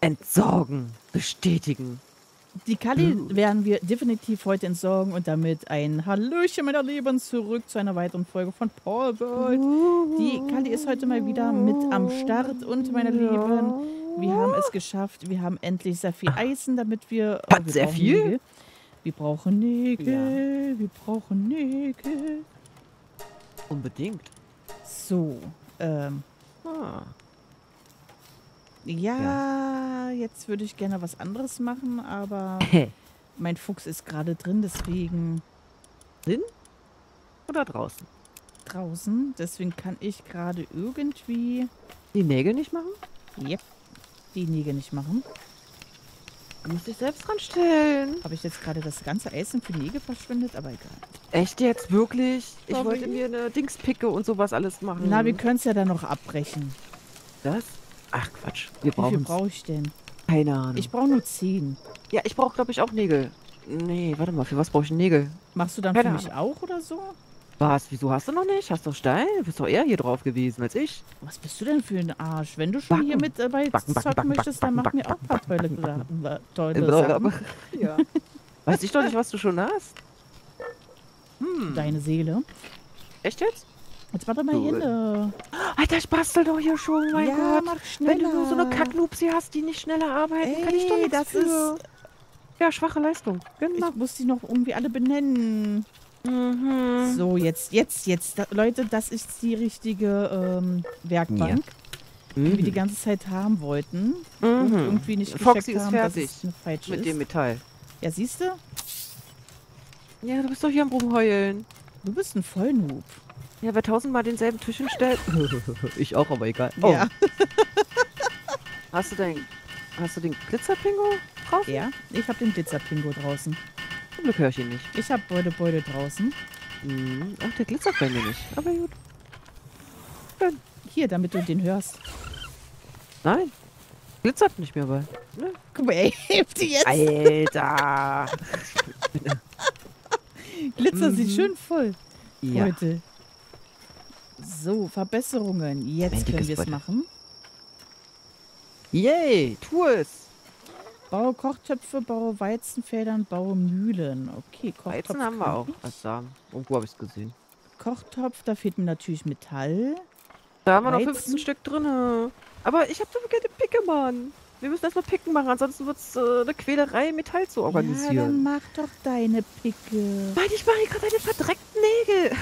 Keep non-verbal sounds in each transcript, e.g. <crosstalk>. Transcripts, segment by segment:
Entsorgen. Bestätigen. Die Kali Uh. werden wir definitiv heute entsorgen und damit ein Hallöchen, meiner Lieben, zurück zu einer weiteren Folge von Paul World. Die Kali ist heute mal wieder mit am Start und meine Lieben, wir haben es geschafft. Wir haben endlich sehr viel Eisen, damit wir. Was, wir sehr viel? Nägel. Wir brauchen Nägel. Wir brauchen Nägel. Unbedingt. So, ähm, Ah. Ja, jetzt würde ich gerne was anderes machen, aber <laughs> mein Fuchs ist gerade drin, deswegen Drin oder draußen? draußen. Deswegen kann ich gerade irgendwie Die Nägel nicht machen? yep, die Nägel nicht machen. Du musst dich selbst dran stellen. Habe ich jetzt gerade das ganze Eisen für Nägel verschwendet, aber egal. Echt jetzt? Wirklich? Ich Sorry. wollte mir eine Dingspicke und sowas alles machen. Na, wir können es ja dann noch abbrechen. Das? Ach Quatsch. Wir Wie viel brauchen brauche ich denn? keine Ahnung. Ich brauche nur 10. ja, ich brauche glaube ich auch Nägel. Nee, warte mal, für was brauche ich Nägel? Machst du dann Keine für mich auch oder so? Was? Wieso hast du noch nicht? Hast du Stein? Du bist doch eher hier drauf gewesen als ich. Was bist du denn für ein Arsch? Wenn du schon Backen. hier mit dabei Backen, backen, zocken backen, möchtest, dann mach backen, mir auch ein paar tolle, backen, backen, tolle Sachen. <laughs> ja. Weiß ich doch nicht, was du schon hast. Hm. Deine Seele. Echt jetzt? Jetzt warte mal hin. äh. Alter, ich bastel doch hier schon, mein ja, Gott. mach schneller. Wenn du nur so eine Kacknupsi hast, die nicht schneller arbeiten, kann ich doch Ey, nichts das für. ist... Ja, schwache Leistung. Genau. Ich muss die noch irgendwie alle benennen. Mhm. So, jetzt, jetzt, jetzt. Da, Leute, das ist die richtige ähm, Werkbank, die wir die Mhm. ganze Zeit haben wollten. Und Mhm. irgendwie nicht gecheckt Foxy ist haben, fertig dass es eine falsche mit ist. dem Metall. Ja, siehst du? Ja, du bist doch hier am Rumheulen. Du bist ein Vollnoob. Ja, wer tausendmal denselben Tisch hinstellt. <laughs> ich auch, aber egal. Oh, Ja. <laughs> hast du dein, hast du den Glitzerpingo draußen? ja, ich habe den Glitzerpingo draußen. Zum Glück höre ich ihn nicht. Ich habe Beute Beute draußen. Mhm. Ach, der glitzert bei mir nicht. Aber gut. Hier, damit du den hörst. Nein. Glitzert nicht mehr bei. Ne? Guck mal, ey, hilft dir jetzt. Alter. <laughs> Glitzer Mhm. schön voll ja. heute. So, Verbesserungen. Jetzt Mein können wir es machen. Yay, tu es. Baue Kochtöpfe, baue Weizenfeldern, baue Mühlen. Okay, Kochtopf. Weizen haben wir auch als Samen. Irgendwo habe ich es gesehen. Kochtopf, da fehlt mir natürlich Metall. Da haben wir noch Weizen? 15 Stück drin. Aber ich habe so gerne Picke, Mann. Wir müssen erstmal Picken machen, ansonsten wird es äh, eine Quälerei, Metall zu Ja, organisieren. dann mach doch deine Picke. Nein, ich mache hier gerade eine verdreckten Nägel.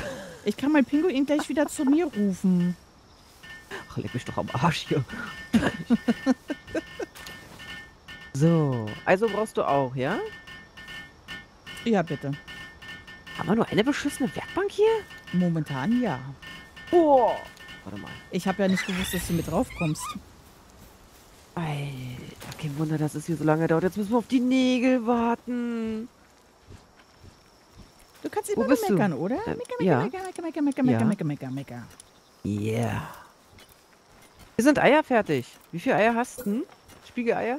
Ich kann mein Pinguin gleich wieder zu mir rufen. Ach, leck mich doch am Arsch hier. <laughs> so, also brauchst du auch, ja? Ja, bitte. Haben wir nur eine beschissene Werkbank hier? Momentan ja. Boah. Warte mal. Ich habe ja nicht gewusst, dass du mit drauf kommst. Alter, kein Wunder, dass es hier so lange dauert. Jetzt müssen wir auf die Nägel warten. Du kannst immer du? meckern, oder? Ähm, Mecker, ja. mecker, mecker, mecker, mecker, mecker, Ja. mecker, mecker, mecker. Yeah. Hier sind Eier fertig. Wie viele Eier hast du? Spiegeleier?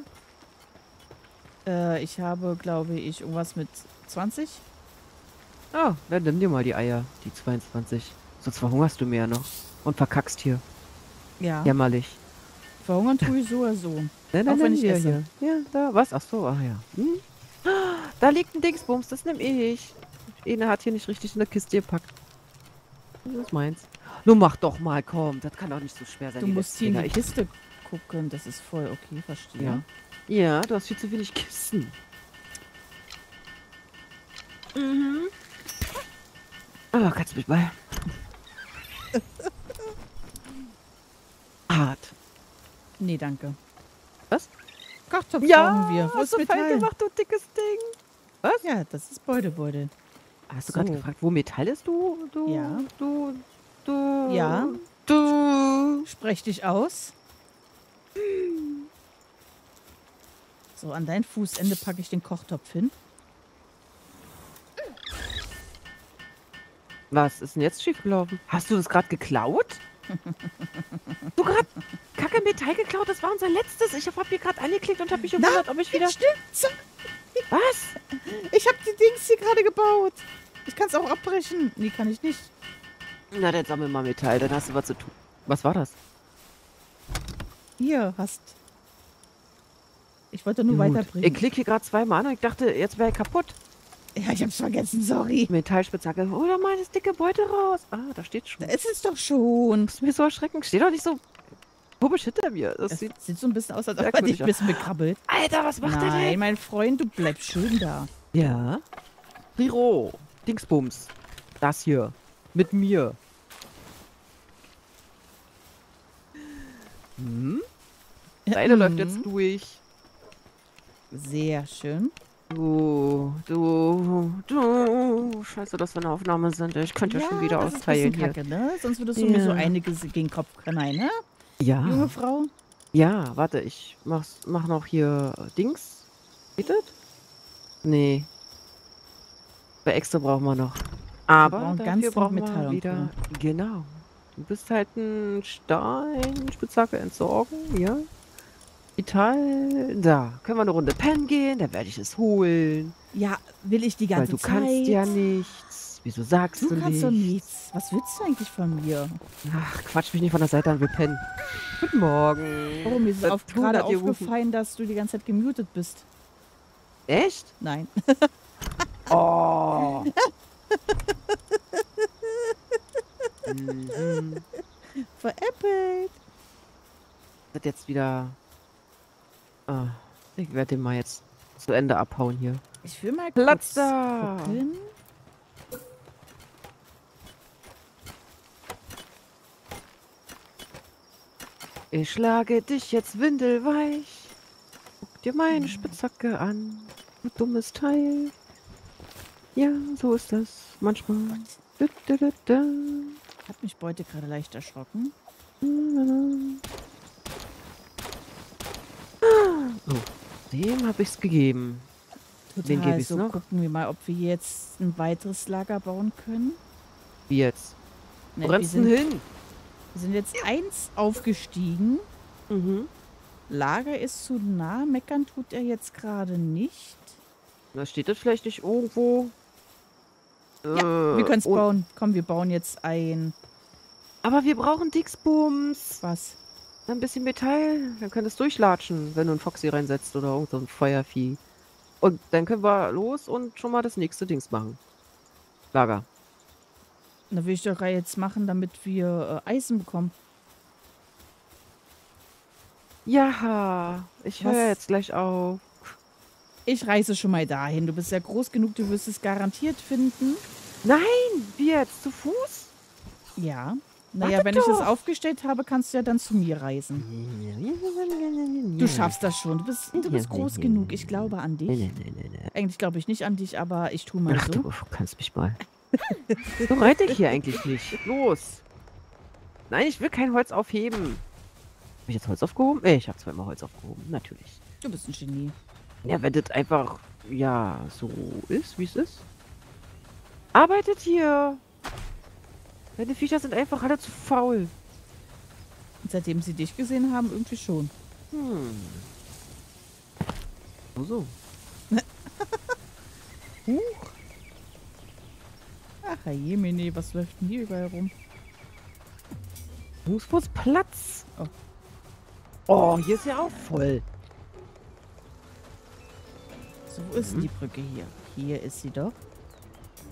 Äh, ich habe, glaube ich, irgendwas mit 20. Oh, dann nimm dir mal die Eier, die 22. Sonst verhungerst du mir ja noch. Und verkackst hier. Ja. Jämmerlich. Verhungern tue <laughs> ich so oder so. Nein, Auch nein, wenn nein, ich hier, esse. hier. Ja, da. Was? Ach so, ach ja. Hm? <gasps> Da liegt ein Dingsbums, das nehme ich. Ene hat hier nicht richtig in der Kiste gepackt. Das ist meins. Nun mach doch mal, komm. Das kann doch nicht so schwer sein. Du musst hier in die Kiste gucken. Das ist voll okay, verstehe. Ja. ja, du hast viel zu wenig Kisten. Mhm. Oh, kannst du mich mal. Hart. Nee, danke. Was? Kochtopf Ja, brauchen wir. Wo hast ist du fein gemacht, du dickes Ding. Ja, das ist Beutebeutel. Hast du So. gerade gefragt, wo Metall ist, du? Du? Ja. Du? Du? Ja. Du? Sprech dich aus. So, an dein Fußende packe ich den Kochtopf hin. Was ist denn jetzt schiefgelaufen? Hast du das gerade geklaut? <laughs> du gerade Kacke Metall geklaut? Das war unser letztes. Ich habe hier gerade angeklickt und habe mich gewundert, ob ich wieder... Stimmt. Was? Ich habe die Dings hier gerade gebaut. Ich kann es auch abbrechen. Nee, kann ich nicht. Na, dann sammel mal Metall, dann hast du was zu tun. Was war das? Hier hast. Ich wollte nur Gut. weiterbringen. Ich klicke hier gerade zweimal an und ich dachte, jetzt wäre ich kaputt. ja, ich hab's vergessen, sorry. Metallspitzhacke. Oder mal das dicke Beute raus. Ah, da steht schon. Da ist es doch schon. Das ist mir so erschreckend. Steht doch nicht so komisch hinter mir. Das Das sieht... sieht so ein bisschen aus, als ob er dich ein bisschen bekrabbelt. Alter, was macht der Nein, denn? mein Freund, du bleibst schön da. Ja. Riro. Dingsbums. Das hier. Mit mir. Hm? Deine Mhm. läuft jetzt durch. Sehr schön. Du, du, du. Scheiße, dass wir eine Aufnahme sind. Ich könnte ja, schon wieder das ist ein austeilen bisschen hier. Kacke, ne? Sonst würdest du mir so Ja. einiges gegen Kopf knallen, ne? Junge Ja. Frau. Ja, warte, ich mach's, mach noch hier Dings. Geht das? Nee. Bei extra brauchen wir noch. Aber brauchen dafür ganz brauchen Metall wir und wieder. Genau. Du bist halt ein Stein, Spitzhacke entsorgen, ja. Metall. Da. Können wir eine Runde pennen gehen, dann werde ich es holen. Ja, will ich die Weil ganze du Zeit. kannst ja nichts. Wieso sagst Du du, kannst nicht? doch nichts. Was willst du eigentlich von mir? Ach, quatsch mich nicht von der Seite an, wir pennen. Guten Morgen. Oh, mir ist auf, gerade aufgefallen, dass du die ganze Zeit gemutet bist. Echt? Nein. <laughs> Oh. mhm. <laughs> Veräppelt. Wird jetzt wieder. Ah, ich werde den mal jetzt zu Ende abhauen hier. Ich will mal Platz gucken. Ich schlage dich jetzt windelweich. Guck dir meine Spitzhacke an. Du dummes Teil. Ja, so ist das manchmal. Hat mich Beute gerade leicht erschrocken. Oh, dem habe ich's gegeben. Wen Total geb ich's so. noch? Gucken wir mal, ob wir jetzt ein weiteres Lager bauen können. Wie jetzt? Ne, denn hin? Wir sind jetzt eins aufgestiegen. Mhm. Lager ist zu nah. Meckern tut er jetzt gerade nicht. Da steht das vielleicht nicht irgendwo. Ja, wir können es bauen. Komm, wir bauen jetzt ein. Aber wir brauchen Dixbums. Was? Ein bisschen Metall. Dann kann es durchlatschen, wenn du einen Foxy reinsetzt oder irgend so ein Feuervieh. Und dann können wir los und schon mal das nächste Dings machen. Lager. Da will ich doch jetzt machen, damit wir äh, Eisen bekommen. Ja, ich höre jetzt gleich auf. Ich reise schon mal dahin. Du bist ja groß genug, du wirst es garantiert finden. Nein, wie jetzt? Zu Fuß? Ja. Naja, Warte wenn ich es doch. aufgestellt habe, kannst du ja dann zu mir reisen. Du schaffst das schon. Du bist, du bist groß genug. Ich glaube an dich. Eigentlich glaube ich nicht an dich, aber ich tue mal Ach, so. du kannst mich mal. So reite ich hier eigentlich nicht. Los. Nein, ich will kein Holz aufheben. Habe ich jetzt Holz aufgehoben? Äh, ich habe zweimal Holz aufgehoben. Natürlich. Du bist ein Genie. Ja, wenn das einfach, ja, so ist, wie es ist. Arbeitet hier. Deine Viecher sind einfach alle zu faul. Und seitdem sie dich gesehen haben, irgendwie schon. Hm. So, so. <laughs> Ach, Jemine, was läuft denn hier überall rum? Muss bloß Platz. Oh. Oh, hier ist ja auch voll. So, wo ist Mhm. die Brücke hier? Hier ist sie doch.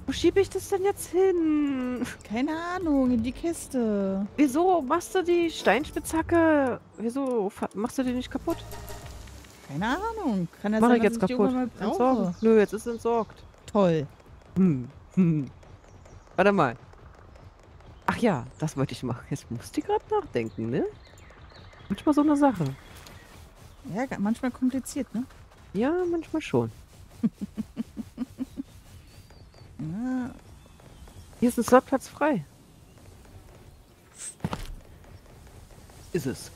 Wo schiebe ich das denn jetzt hin? Keine Ahnung, in die Kiste. Wieso machst du die Steinspitzhacke? Wieso machst du die nicht kaputt? Keine Ahnung. Kann ja Mach sein, ich jetzt ich kaputt. brauche. Nö, jetzt ist es entsorgt. Toll. Hm. Hm. Warte mal. Ach ja, das wollte ich machen. Jetzt musste ich gerade nachdenken, ne? Manchmal so eine Sache. Ja, manchmal kompliziert, ne? Ja, manchmal schon. <laughs> Ja, Hier ist ein Slotplatz frei. Ist es.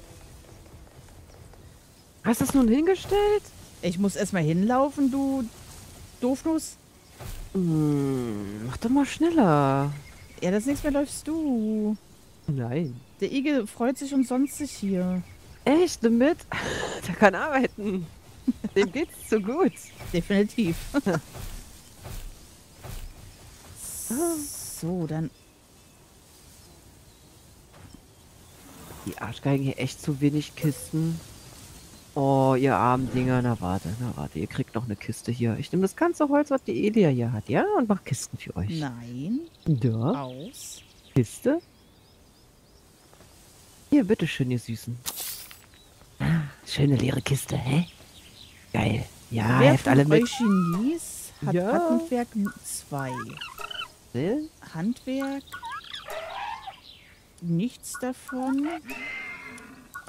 Hast du es nun hingestellt? ich muss erstmal hinlaufen, du Doofnuss. Hm, mach doch mal schneller. Ja, das nächste Mal läufst du. Nein. Der Igel freut sich umsonst sich hier. Echt, damit? <laughs> Der kann arbeiten. Dem geht's so gut. Definitiv. <laughs> so, dann. Die Arschgeigen hier echt zu wenig Kisten. Oh, ihr armen Dinger. Na warte, na warte. Ihr kriegt noch eine Kiste hier. Ich nehme das ganze Holz, was die Elia hier hat, ja? Und mach Kisten für euch. Nein. Ja, Aus. Kiste. Hier, bitteschön, ihr Süßen. Ah, Schöne leere Kiste, hä? Geil. Ja, Wer helft alle mit. Genies hat Ja. Handwerk 2? Ne? Handwerk? Nichts davon.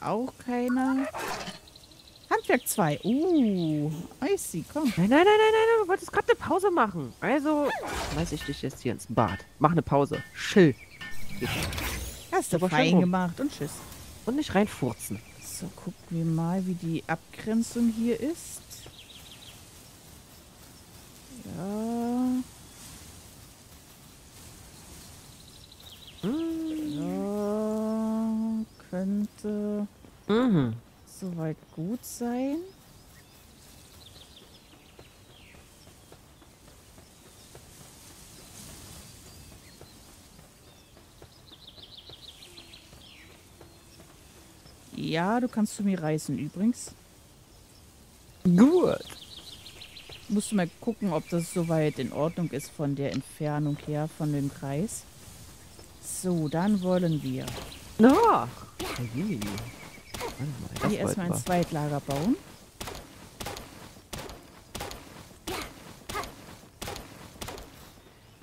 Auch keiner. Handwerk 2. Uh, I see, komm. Nein, nein, nein, nein, nein, du wolltest gerade eine Pause machen. Also, schmeiß ich dich jetzt hier ins Bad. Mach eine Pause. Chill. Hast du Aber fein gemacht und tschüss. Und nicht reinfurzen. So, gucken wir mal, wie die Abgrenzung hier ist. Ja, Hm. ja, könnte Mhm. Soweit gut sein. Ja, du kannst zu mir reisen übrigens. Gut. Musst du mal gucken, ob das soweit in Ordnung ist von der Entfernung her, von dem Kreis. So, dann wollen wir Na. Hey. Das hier erstmal ein Zweitlager bauen.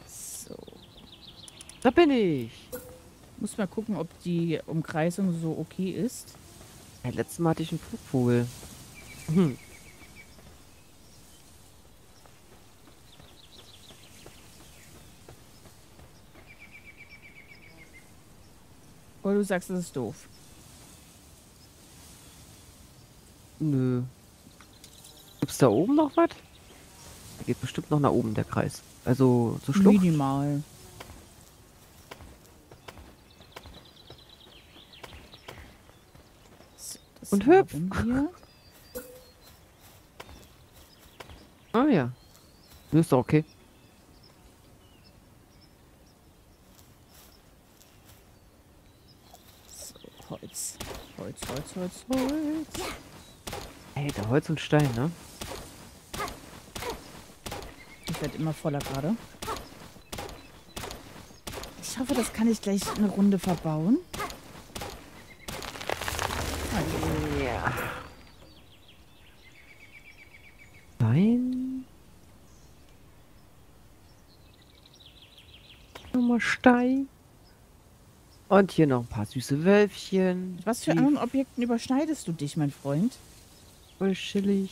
So. Da bin ich. muss mal gucken, ob die Umkreisung so okay ist. Ja, letztes Mal hatte ich einen Flugvogel. Hm. Oder du sagst, das ist doof. Nö. Gibt's da oben noch was? Da geht bestimmt noch nach oben der Kreis. Also so Schlucht. Minimal. Das Und hüpf. Ah ja. Nö, ist doch okay. So, Holz. Holz, Holz, Holz, Holz. Holz und Stein, ne? Ich werde immer voller gerade. Ich hoffe, das kann ich gleich eine Runde verbauen. Ja. Stein. Nochmal Stein. Und hier noch ein paar süße Wölfchen. Mit was für anderen Objekten überschneidest du dich, mein Freund? Voll chillig.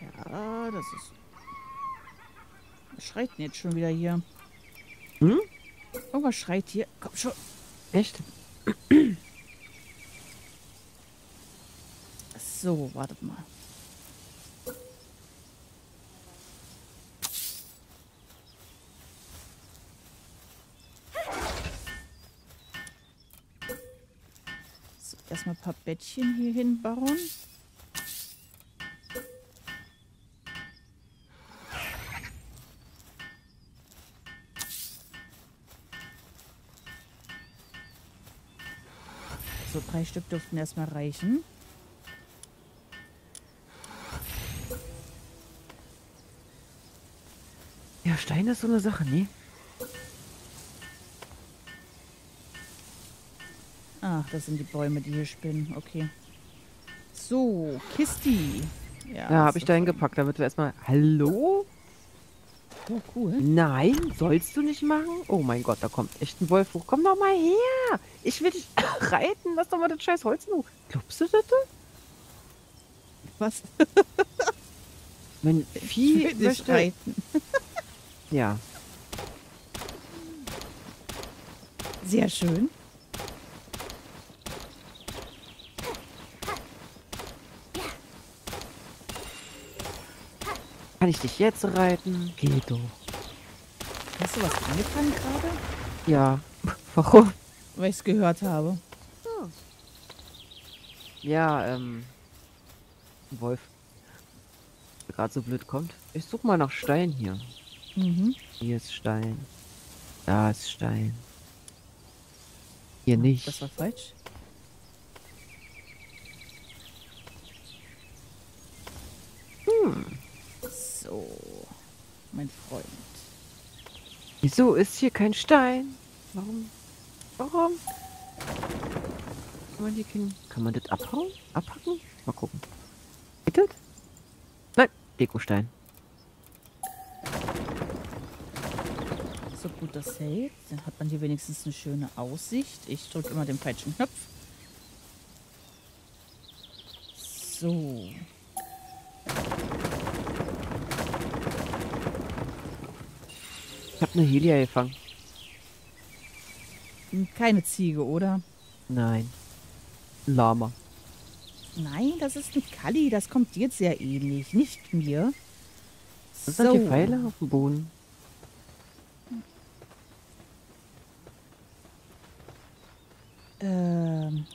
Ja, das ist... Was schreit denn jetzt schon wieder hier? Hm? Irgendwas schreit hier. Komm schon. Echt? So, wartet mal. So, erstmal ein paar Bettchen hier hinbauen. So, drei Stück dürften erstmal reichen. Ja, Stein ist so eine Sache, ne? Ach, das sind die Bäume, die hier spinnen. Okay. So, Kisti. Ja, habe ich da hingepackt, damit wir erstmal. Hallo? Oh, cool. Nein, sollst du nicht machen? Oh mein Gott, da kommt echt ein Wolf hoch. Komm doch mal her. Ich will dich <laughs> reiten. Lass doch mal das scheiß Holz nur. Glaubst du das? Was? <laughs> Mein Vieh Dich möchte... reiten. Ja. Sehr schön. Kann ich dich jetzt reiten? Geht doch. Hast du was angefangen gerade? Ja. <laughs> Warum? Weil ich es gehört habe. Ja, ähm. ein Wolf. gerade so blöd kommt. Ich suche mal nach Stein hier. Mhm. Hier ist Stein. Da ist Stein. Hier nicht. Das war falsch. So, mein Freund. Wieso ist hier kein Stein? Warum? Warum? Kann man, hier kein, kann man das abhauen? Abhacken? Mal gucken. Geht das? Nein, Dekostein. So gut das hält, dann hat man hier wenigstens eine schöne Aussicht. Ich drücke immer den falschen Knopf. So. Ich habe eine Helia gefangen. Keine Ziege, oder? Nein. Ein Lama. Nein, das ist ein Kalli. Das kommt dir sehr ähnlich, nicht mir. Was sind hier Pfeile auf dem Boden? Ähm.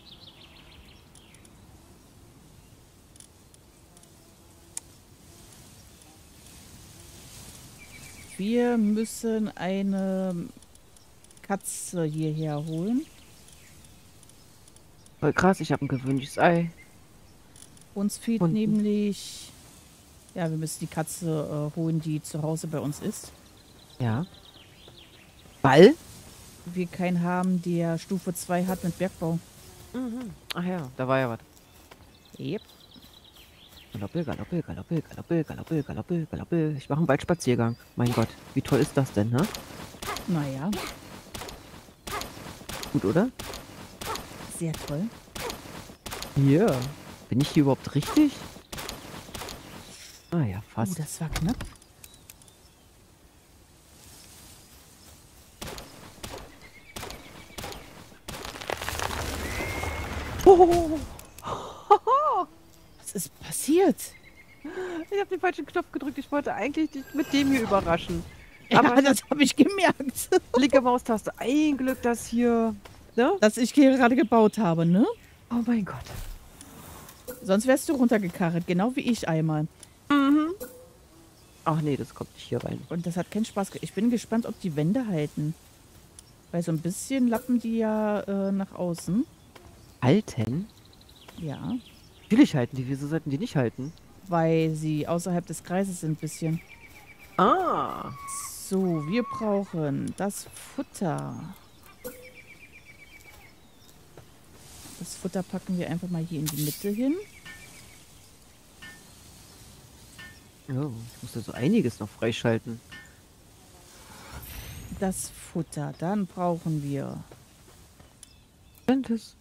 Wir müssen eine Katze hierher holen. Voll krass, ich habe ein gewöhnliches Ei. Uns fehlt Und- nämlich... Ja, wir müssen die Katze äh, holen, die zu Hause bei uns ist. Ja. Ball? Wir keinen haben, der Stufe 2 hat mit Bergbau. Mhm. Ach ja, da war ja was. Yep. Galoppel, Galoppel, Galoppel, Galoppel, Galoppel, Galoppel, Galoppel. Ich mache einen Waldspaziergang. Mein Gott, wie toll ist das denn, ne? Naja, Gut, oder? sehr toll. Ja. Bin ich hier überhaupt richtig? Ah ja, Oh, fast. das war knapp. Oh, Was ist passiert? ich habe den falschen Knopf gedrückt. Ich wollte eigentlich dich mit dem hier überraschen. Ja, Aber das habe ich gemerkt. <laughs> linke Maustaste. Ein Glück, dass hier... Ne? Dass ich hier gerade gebaut habe, ne? Oh mein Gott. Sonst wärst du runtergekarrt, genau wie ich einmal. Mhm. Ach nee, das kommt nicht hier rein. Und das hat keinen Spaß. Ich bin gespannt, ob die Wände halten. Weil so ein bisschen lappen die ja äh, nach außen. Halten? Ja. Natürlich halten die. Wieso sollten die nicht halten? Weil sie außerhalb des Kreises sind ein bisschen. Ah. So, wir brauchen das Futter. Das Futter packen wir einfach mal hier in die Mitte hin. Oh, ich muss da so einiges noch freischalten. Das Futter. Dann brauchen wir. Könnte es.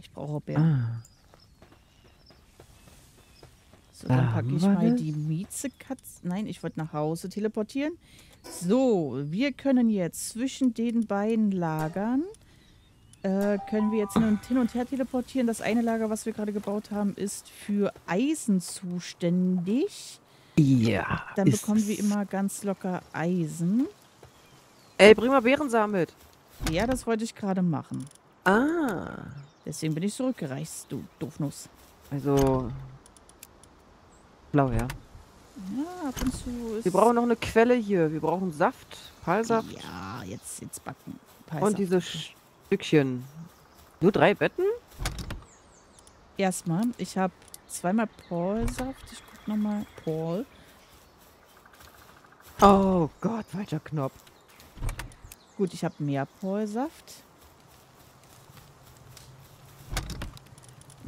Ich brauche Bär. Ah. So, dann Da packe haben ich mal das. die Miezekatze. Nein, ich wollte nach Hause teleportieren. So, wir können jetzt zwischen den beiden Lagern äh, können wir jetzt hin und, hin und her teleportieren. Das eine Lager, was wir gerade gebaut haben, ist für Eisen zuständig. Ja. Dann bekommen wir immer ganz locker Eisen. Ey, bring mal Beerensamen mit. Ja, das wollte ich gerade machen. Ah. Deswegen bin ich zurückgereist, du Doofnuss. Also. Blau, ja. Ja, ab und zu ist... Wir brauchen noch eine Quelle hier. Wir brauchen Saft, Palsaft Ja, jetzt, jetzt backen. und Palsaft. diese Stückchen. Nur drei Betten? Erstmal, ich habe zweimal Paul-Saft. Ich guck nochmal. Paul. Oh Gott, falscher Knopf. Gut, ich habe mehr Paul-Saft.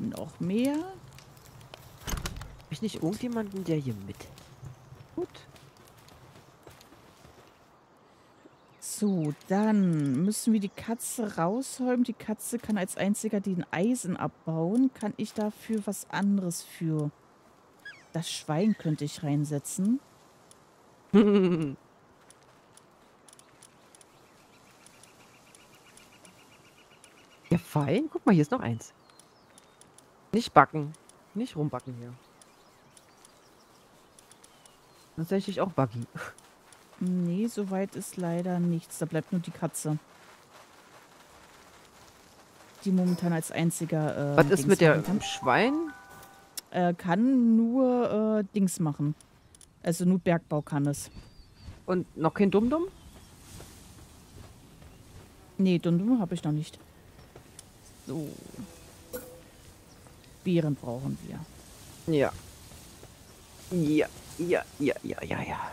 Noch mehr. Habe ich nicht irgendjemanden, der hier mit? Gut. So, dann müssen wir die Katze rausräumen. Die Katze kann als einziger den Eisen abbauen. Kann ich dafür was anderes für? Das Schwein könnte ich reinsetzen. <laughs> ja, fein. Guck mal, hier ist noch eins. Nicht backen. Nicht rumbacken hier. Tatsächlich auch Buggy. Nee, soweit ist leider nichts. Da bleibt nur die Katze. Die momentan als einziger. Äh, Was ist Dings mit der kann. Schwein? äh, kann nur äh, Dings machen. Also nur Bergbau kann es. Und noch kein Dumm-Dumm? Nee, Dundum habe ich noch nicht. So. Beeren brauchen wir. Ja. Ja, ja, ja, ja, ja, ja.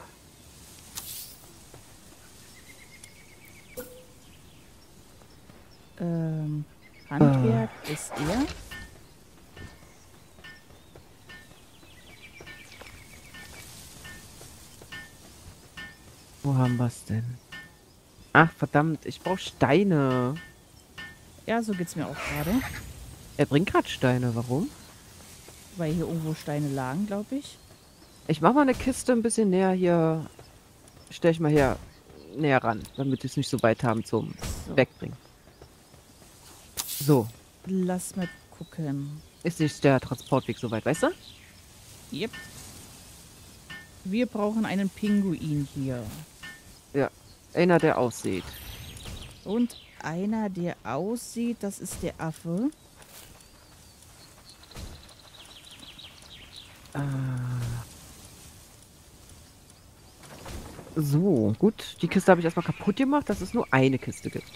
Ähm, Handwerk ist er. Wo haben wir's denn? Ach, verdammt, ich brauche Steine. Ja, so geht's mir auch gerade. Er bringt gerade Steine, warum? Weil hier irgendwo Steine lagen, glaube ich. Ich mache mal eine Kiste ein bisschen näher hier. Stell ich mal hier näher ran, damit wir es nicht so weit haben zum So. Wegbringen. So, Lass mal gucken. ist nicht der Transportweg so weit, weißt du? Yep. Wir brauchen einen Pinguin hier. Einer, der aussieht. Und einer, der aussieht, das ist der Affe. So, gut. Die Kiste habe ich erstmal kaputt gemacht, dass es nur eine Kiste gibt.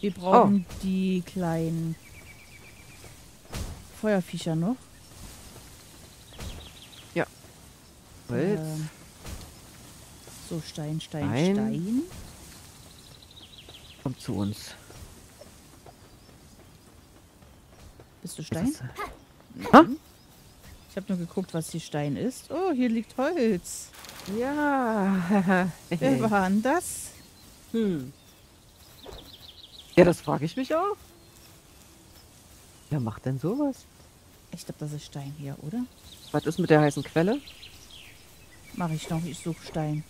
Wir brauchen die kleinen Feuerviecher noch. Holz. Ähm, so, Stein, Stein, Stein. Stein. Kommt zu uns. Bist du Ist Stein? Ha? Ich habe nur geguckt, was die Stein ist. Oh, hier liegt Holz. Ja. <laughs> Wer war denn das? hm. Ja, das frage ich mich auch. Wer macht denn sowas? Ich glaube, das ist Stein hier, oder? Was ist mit der heißen Quelle? Mache ich noch. Ich suche Stein.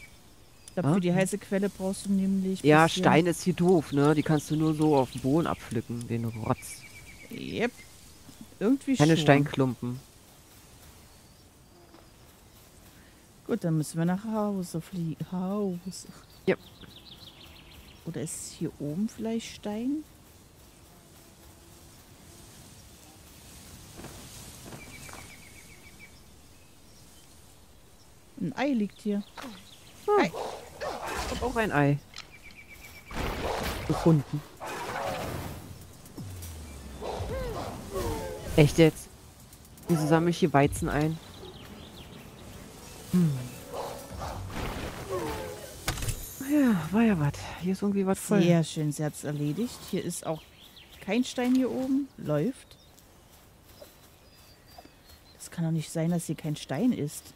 Ich glaube, Ah. für die heiße Quelle brauchst du nämlich. Ja, Stein ist hier doof, ne? Die kannst du nur so auf dem Boden abpflücken, den Rotz. Yep. Irgendwie Keine schon. Steinklumpen. Gut, dann müssen wir nach Hause fliegen. Haus. Ja. Oder ist hier oben vielleicht Stein? Ein Ei liegt hier. Ich hab auch ein Ei. Gefunden. Echt jetzt? Wieso sammle ich hier Weizen ein? Hm. Ja, war ja was. Hier ist irgendwie was voll. Sehr schön, sie hat es erledigt. Hier ist auch kein Stein hier oben. Läuft. Das kann doch nicht sein, dass hier kein Stein ist.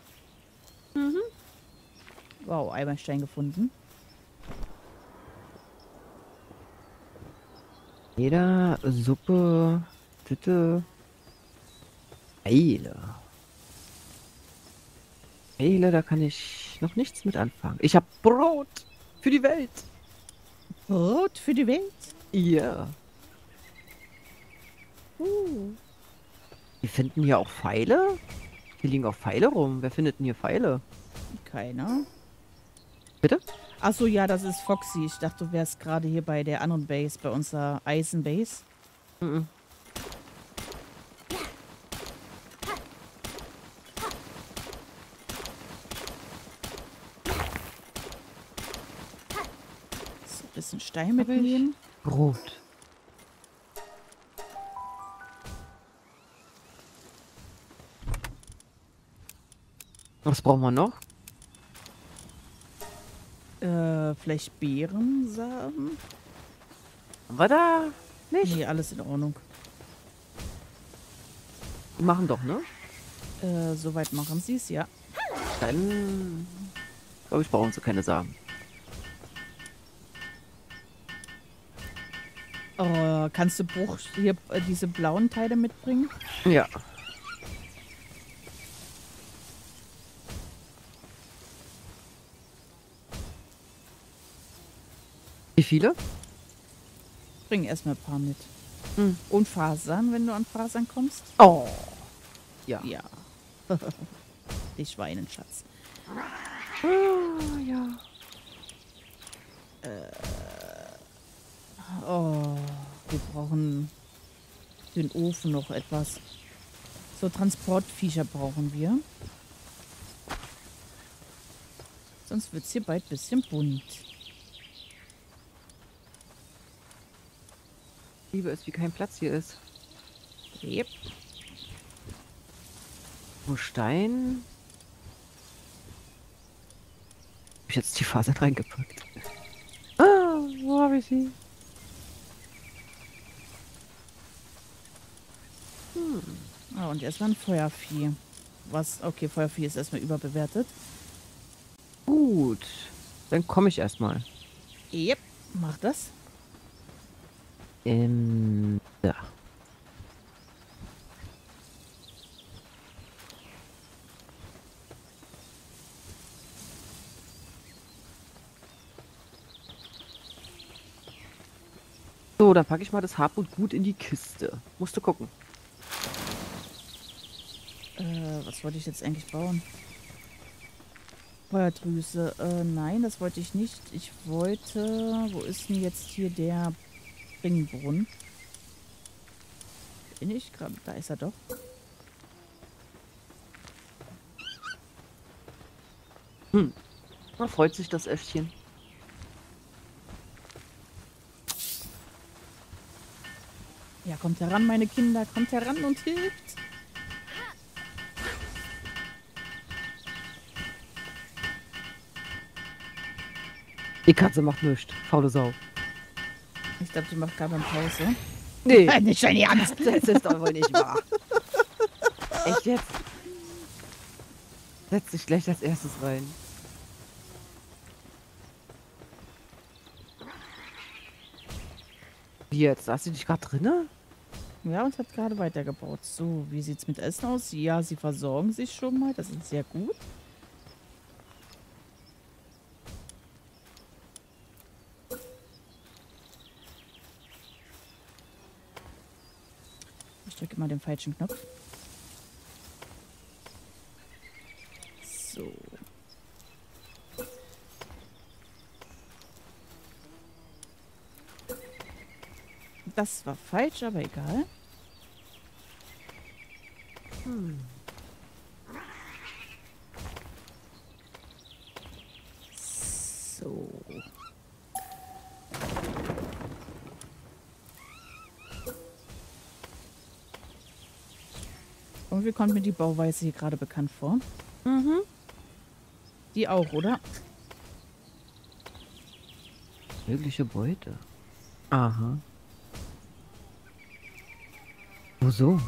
Mhm. Wow, einmal Stein gefunden. Jeder Suppe, Titte, Eile. Eile, da kann ich noch nichts mit anfangen. Ich habe Brot für die Welt. Brot für die Welt. Ja. Uh. Wir finden hier auch Pfeile. Hier liegen auch Pfeile rum. Wer findet denn hier Pfeile? Keiner. Bitte? Achso, ja, das ist Foxy. Ich dachte, du wärst gerade hier bei der anderen Base, bei unserer Eisenbase. Mhm. So, ein bisschen Stein ich. mitnehmen. Brot. Was brauchen wir noch? Äh, vielleicht Beerensamen? Haben wir da nicht? Nee, alles in Ordnung. Die machen doch, ne? Äh, soweit machen sie es, ja. Dann glaube ich, brauchen sie keine Samen. Oh, kannst du Bruch hier äh, diese blauen Teile mitbringen? Ja. Wie viele? Bring erstmal ein paar mit. Hm. Und Fasern, wenn du an Fasern kommst? Oh. Ja. Ja. <laughs> Die Schweinenschatz. Ah, ja. Oh, wir brauchen den Ofen noch etwas. So, Transportviecher brauchen wir. Sonst wird es hier bald ein bisschen bunt. Liebe es, wie kein Platz hier ist. Yep. Wo Stein? Hab ich jetzt die Fasern reingepackt? Ah, wo habe ich sie? Ah, und erstmal ein Feuervieh. Was, okay, Feuervieh ist erstmal überbewertet. Gut. Dann komme ich erstmal. Yep, mach das. Ähm, ja. So, dann packe ich mal das und Gut in die Kiste. Musst du gucken. Äh, was wollte ich jetzt eigentlich bauen? Feuerdrüse. Äh, nein, das wollte ich nicht. Ich wollte... Wo ist denn jetzt hier der Springbrunnen? Bin ich gerade... Da ist er doch. Da freut sich das Äffchen. Ja, kommt heran, meine Kinder. Kommt heran und hilft. Die Katze macht nichts. Faule Sau. Ich glaube, die macht gerade eine Pause. Nee, nicht dein Ernst. das ist doch wohl nicht wahr. Echt jetzt? Setz dich gleich als erstes rein. Wie jetzt? Hast du dich gerade drinne? Ja, und hat gerade weitergebaut. So, wie sieht's mit Essen aus? Ja, sie versorgen sich schon mal. Das ist sehr gut. Mal den falschen Knopf. So. Das war falsch, aber egal. Hm. So. Irgendwie kommt mir die Bauweise hier gerade bekannt vor. Mhm. Die auch, oder? Mögliche Beute. Aha. Wo so?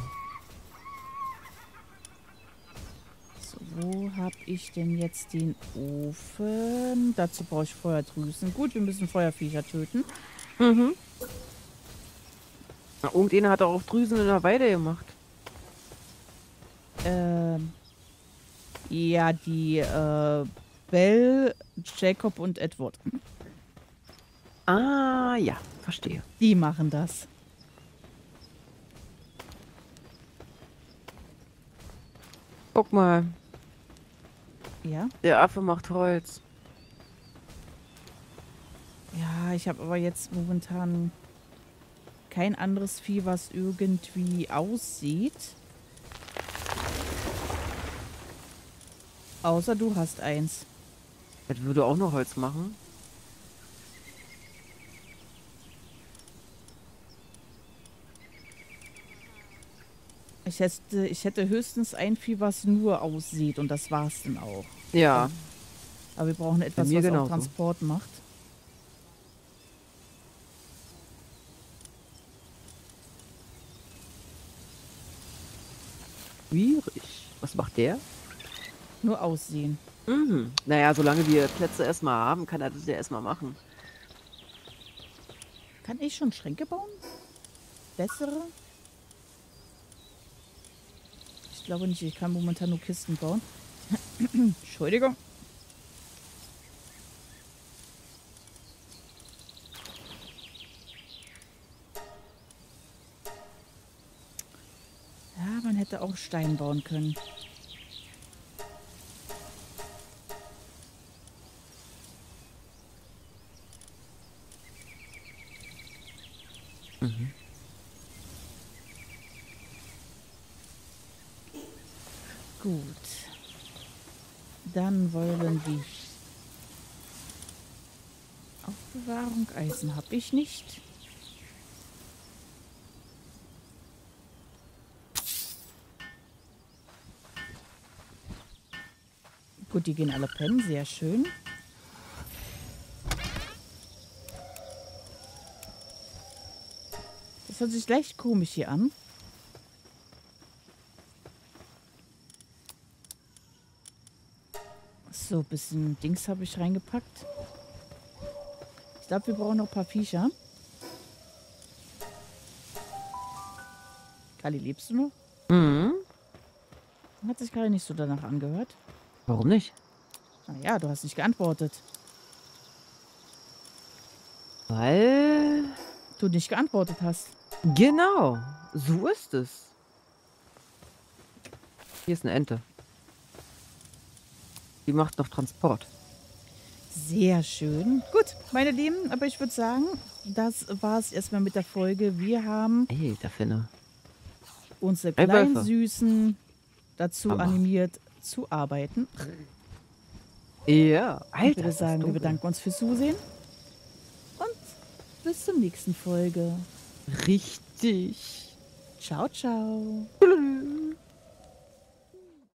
Wo habe ich denn jetzt den Ofen? Dazu brauche ich Feuerdrüsen. Gut, wir müssen Feuerviecher töten. Mhm. Na, irgendeiner hat auch auf Drüsen in der Weide gemacht. Ähm, ja, die äh, Bell, Jacob und Edward. Ah, ja, verstehe. Die machen das. Guck mal, Ja? der Affe macht Holz. Ja, ich habe aber jetzt momentan kein anderes Vieh, was irgendwie aussieht. Außer du hast eins. Das würde auch noch Holz machen. Ich hätte, ich hätte höchstens ein Vieh, was nur aussieht und das war's dann auch. Ja. Aber wir brauchen etwas, was auch genauso. Transport macht. Schwierig. Was macht der? Nur aussehen. Mhm. Naja, solange wir Plätze erstmal haben, kann er das ja erstmal machen. Kann ich schon Schränke bauen? Bessere? Ich glaube nicht, ich kann momentan nur Kisten bauen. <clears throat> Entschuldigung. Ja, man hätte auch Stein bauen können. Gut. Dann wollen wir... Aufbewahrung Eisen habe ich nicht. Gut, die gehen alle pennen. Sehr schön. Das hört sich leicht komisch hier an. So, ein bisschen Dings habe ich reingepackt. Ich glaube, wir brauchen noch ein paar Viecher. Kali, lebst du noch? Mhm. Hat sich gerade nicht so danach angehört. Warum nicht? Naja, du hast nicht geantwortet. Weil. Du nicht geantwortet hast. Genau. So ist es. Hier ist eine Ente. Die macht noch Transport. Sehr schön. Gut, meine Lieben, aber ich würde sagen, das war es erstmal mit der Folge. Wir haben Ey, unsere Ey, kleinen Wölfe. Süßen dazu Hammer. animiert zu arbeiten. Ja. Ich Alter, würde ist das sagen, wir bedanken uns fürs Zusehen. Und bis zur nächsten Folge. Richtig. Ciao, ciao. <laughs>